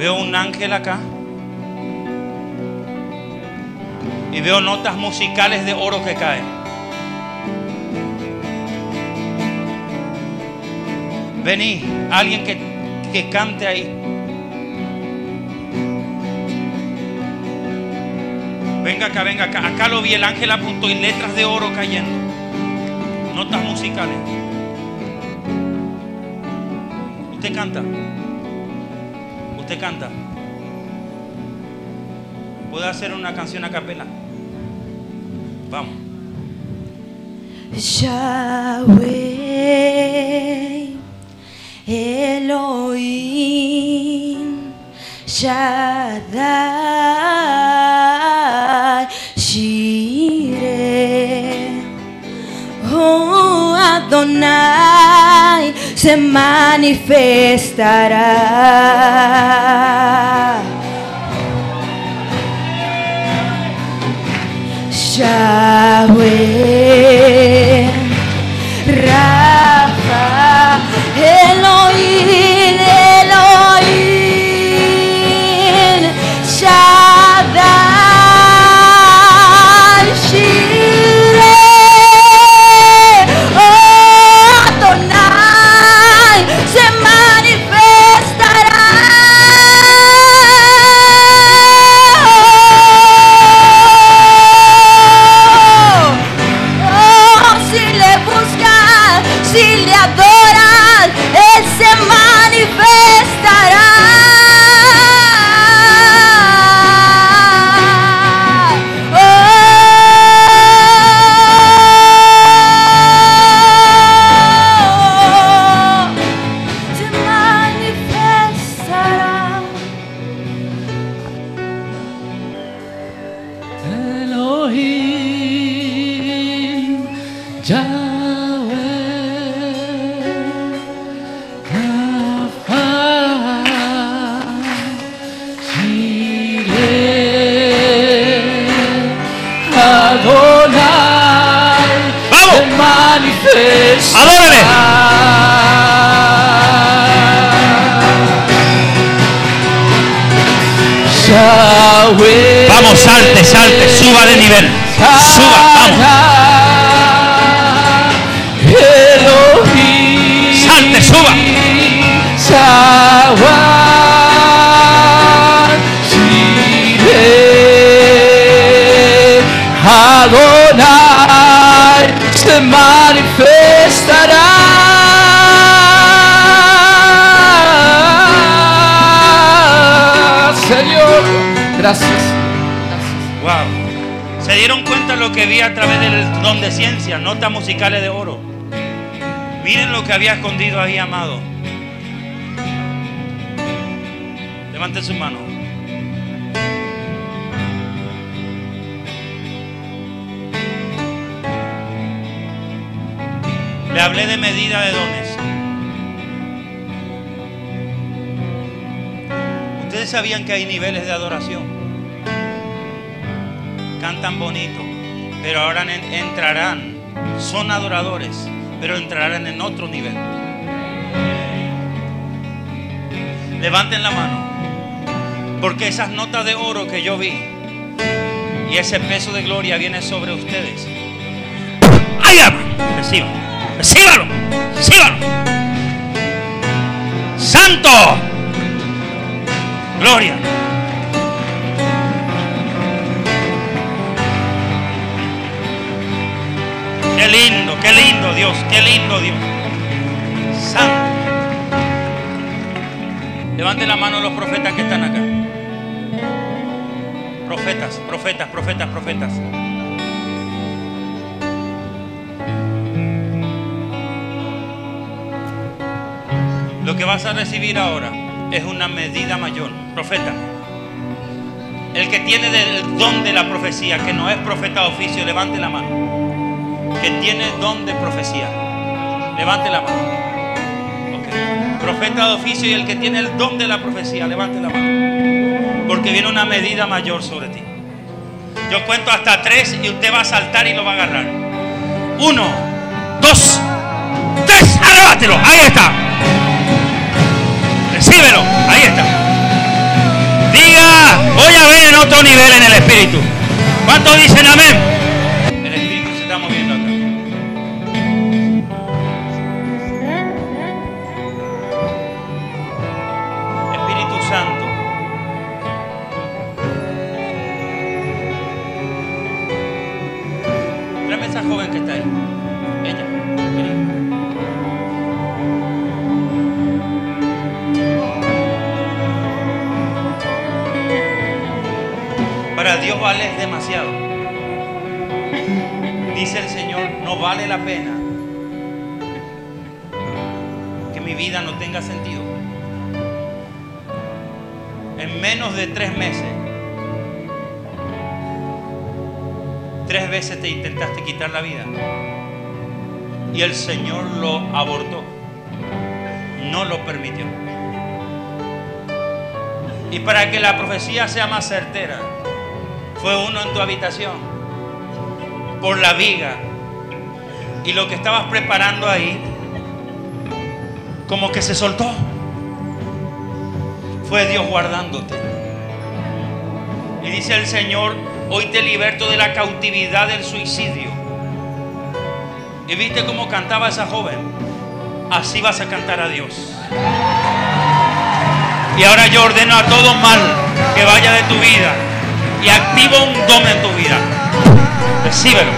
Veo un ángel acá. Y veo notas musicales de oro que caen. Vení, alguien que, que cante ahí. Venga acá, venga acá. Acá lo vi, el ángel apuntó y letras de oro cayendo. Notas musicales. Usted canta. Usted canta. ¿Puede hacer una canción a capela? Vamos. Yahweh, Elohim, Shaddai, Shire, oh Adonai, se manifestará. Yahweh, Rafa, Elohim, Elohim, Shaddai, ¡Vamos! salte, salte, suba de nivel. Suba, vamos. Señor, gracias. Wow. ¿Se dieron cuenta lo que vi a través del don de ciencia? Notas musicales de oro. Miren lo que había escondido ahí, amado. Levante su mano. Le hablé de medida de dones. Ustedes sabían que hay niveles de adoración. Cantan bonito, pero ahora en- entrarán, son adoradores, pero entrarán en otro nivel. Levanten la mano, porque esas notas de oro que yo vi y ese peso de gloria viene sobre ustedes. ¡Ay, ama! Reciban, recíbalo, recíbalo. Santo, gloria. Qué lindo, qué lindo Dios, qué lindo Dios. Santo. Levanten la mano los profetas que están acá. Profetas, profetas, profetas, profetas. Lo que vas a recibir ahora es una medida mayor. Profeta. El que tiene el don de la profecía, que no es profeta oficio, levante la mano. Que tiene el don de profecía. Levante la mano. Profeta de oficio y el que tiene el don de la profecía, levante la mano. Porque viene una medida mayor sobre ti. Yo cuento hasta tres y usted va a saltar y lo va a agarrar. Uno, dos, tres, arrebátelo. Ahí está. Ahí está. otro nivel en el Espíritu. ¿Cuántos dicen amén? El Espíritu se está moviendo acá. Espíritu Santo. Tráeme esa joven que está ahí. Ella. Para Dios vale demasiado. Dice el Señor, no vale la pena que mi vida no tenga sentido. En menos de tres meses, tres veces te intentaste quitar la vida. Y el Señor lo abortó. No lo permitió. Y para que la profecía sea más certera, fue uno en tu habitación por la viga y lo que estabas preparando ahí como que se soltó. Fue Dios guardándote. Y dice el Señor hoy te liberto de la cautividad del suicidio. Y viste cómo cantaba esa joven así vas a cantar a Dios. Y ahora yo ordeno a todo mal que vaya de tu vida y activo un don en tu vida. Recíbelo.